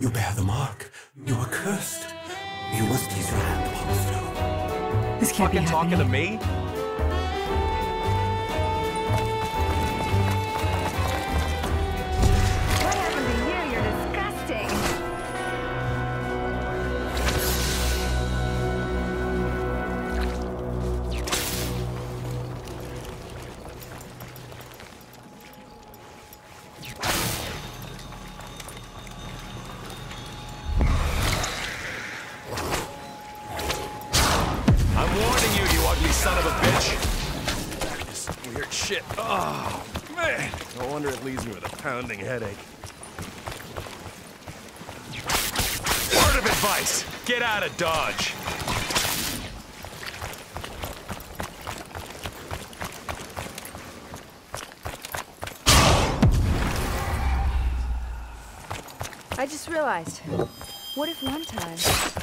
You bear the mark. You are cursed. You must use your hand upon the stone. This can't Fucking be talking happening. to me? Pounding headache. Word of advice. Get out of Dodge. I just realized. What if one time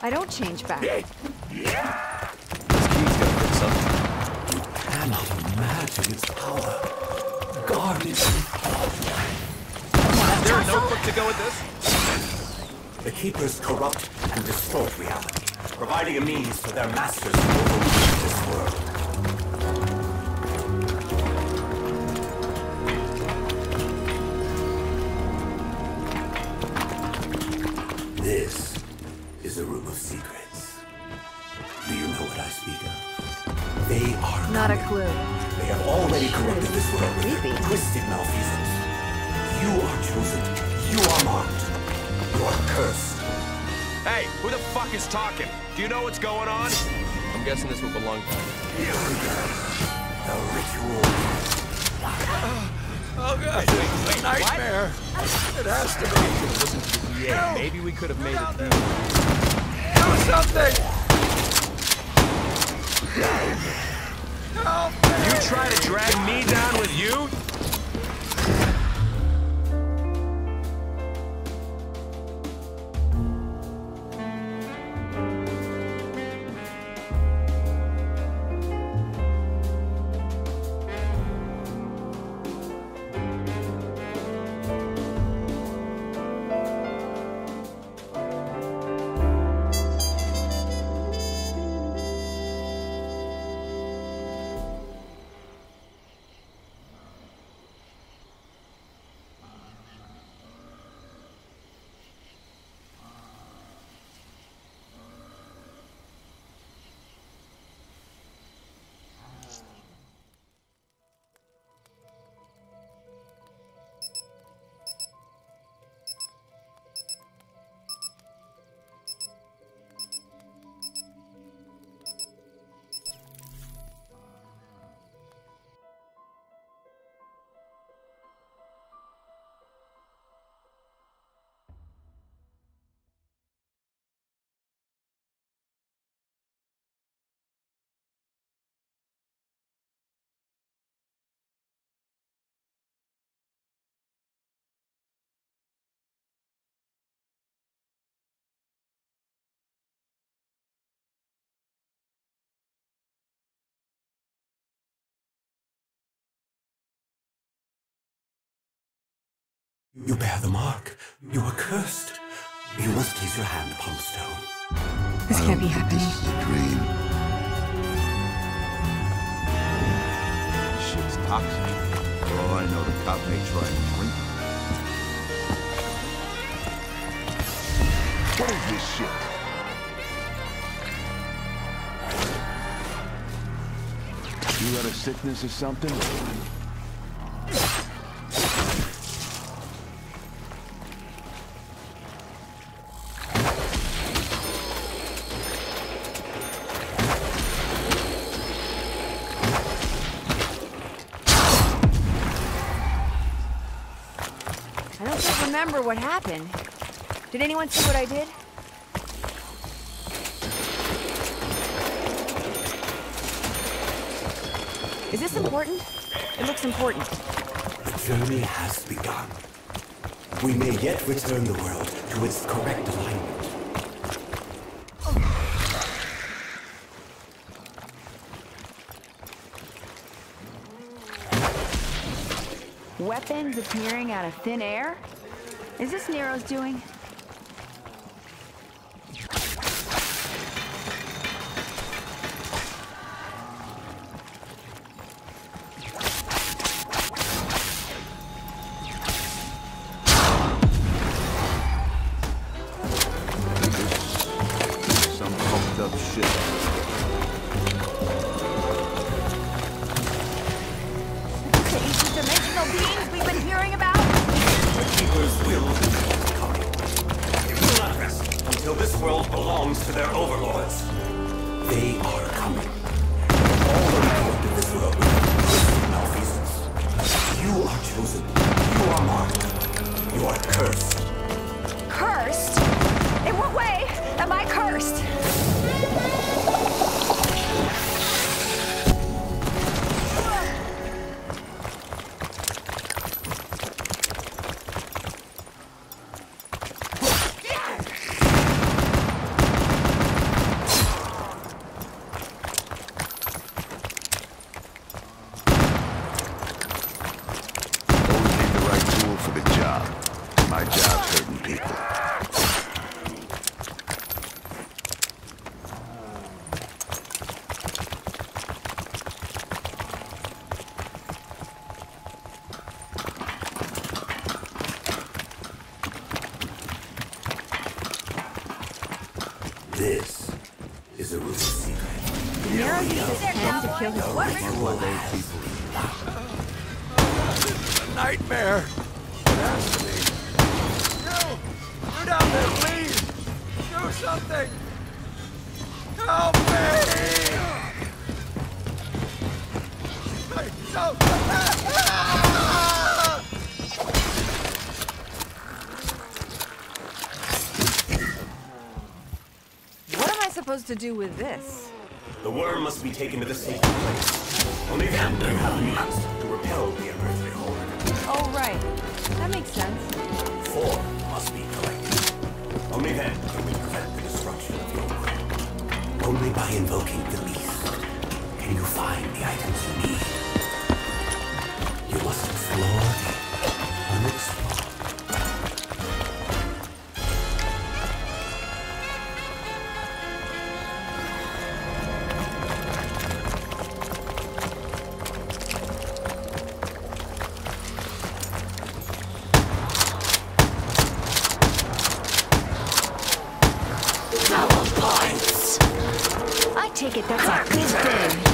I don't change back? This key's something. Cannot imagine its power. Guard it. Is there a notebook to go with this? The Keepers corrupt and distort reality, providing a means for their masters to overrule this world. This is a room of secrets. Do you know what I speak of? They are Not a clue. They have already corrupted this world with twisted malfeasance. You are chosen. You are marked. You are cursed. Hey, who the fuck is talking? Do you know what's going on? I'm guessing this will belong to you. Here we go. The ritual. Oh, God. Wait, nightmare. It has to be. Listen to the DA. Maybe we could have made it through. Do something! Help! You try to drag me down with you? You bear the mark. You are cursed. You must place your hand upon the stone. This can't be happening. This is a dream. Shit's toxic. For all I know, the cop may try and drink it. What is this shit? You got a sickness or something? What happened. Did anyone see what I did? Is this important? It looks important. The journey has begun. We may yet return the world to its correct alignment. Weapons appearing out of thin air? Is this Nero's doing? Belongs to their overlords. They are coming. All the report of this world be malfeasance. You are chosen. You are marked. You are. Cursed? This is a rooted secret. Nero used his pen to kill his wife. Nightmare. It has to be. No! You down there, please! Do something! Help me! Hey, no! Supposed to do with this? The worm must be taken to the safety place. Only then will have the means to repel the unearthly horde. Oh, right. That makes sense. Four must be collected. Only then can we prevent the destruction of your world. Only by invoking the beast can you find the items you need. You must explore take it that's a good thing.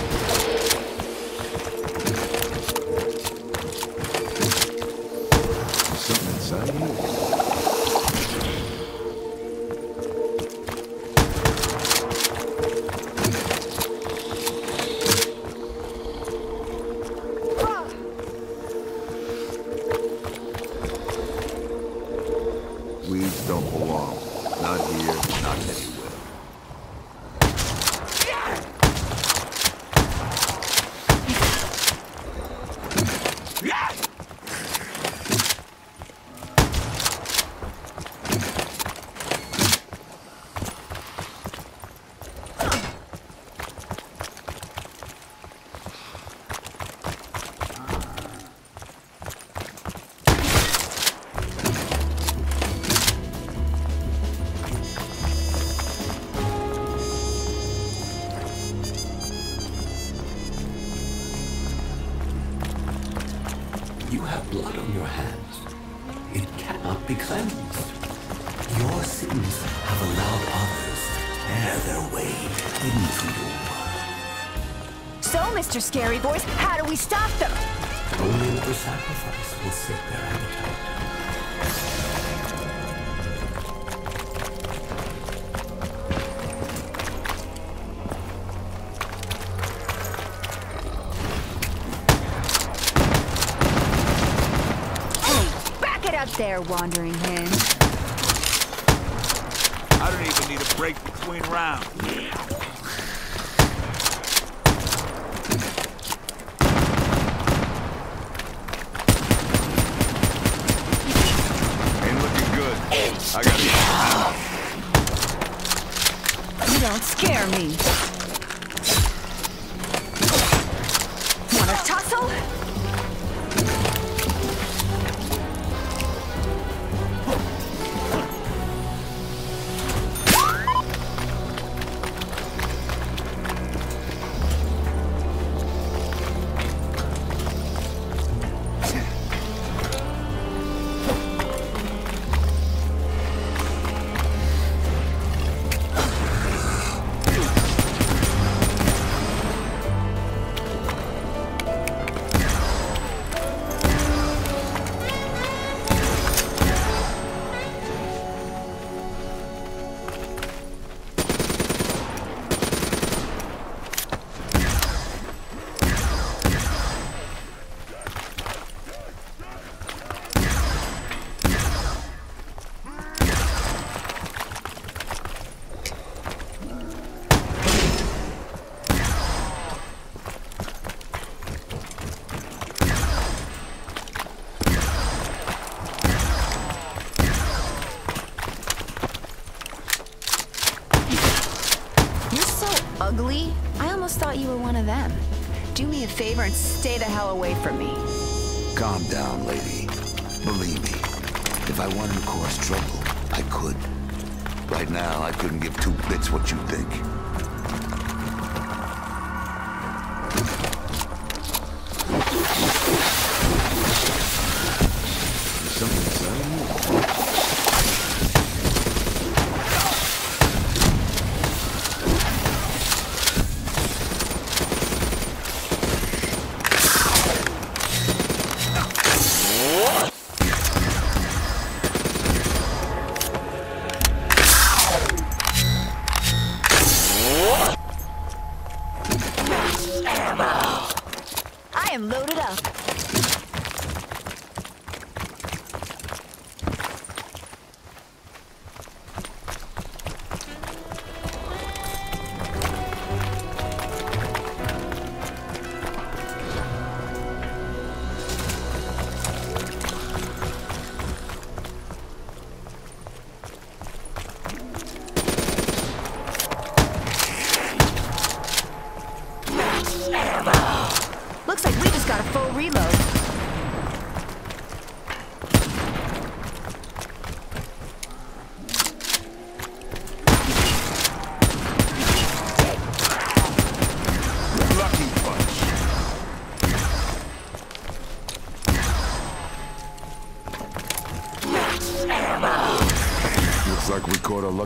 Weeds don't belong. Not here, not anywhere. Your hands. It cannot be cleansed. Your sins have allowed others to tear their way into your world. So, Mr. Scary Voice, how do we stop them? Only another sacrifice will sate their appetite. There, Wandering Hand. I don't even need a break between rounds. Ain't looking good. I got You don't scare me. Do me a favor and stay the hell away from me. Calm down, lady. Believe me, if I wanted to cause trouble, I could. Right now, I couldn't give two bits what you think.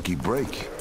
Lucky break.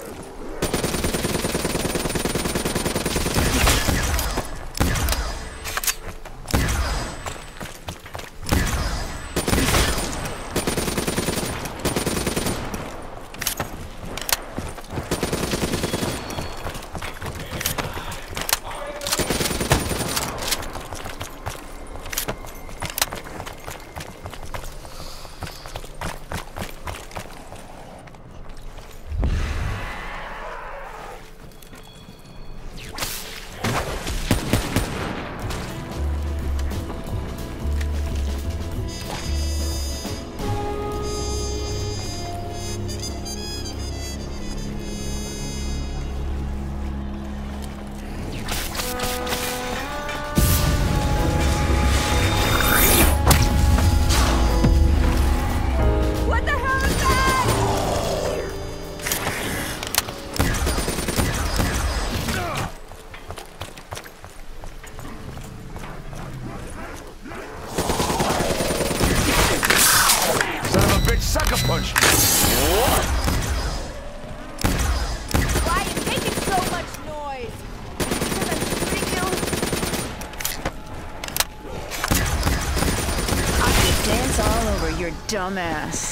Your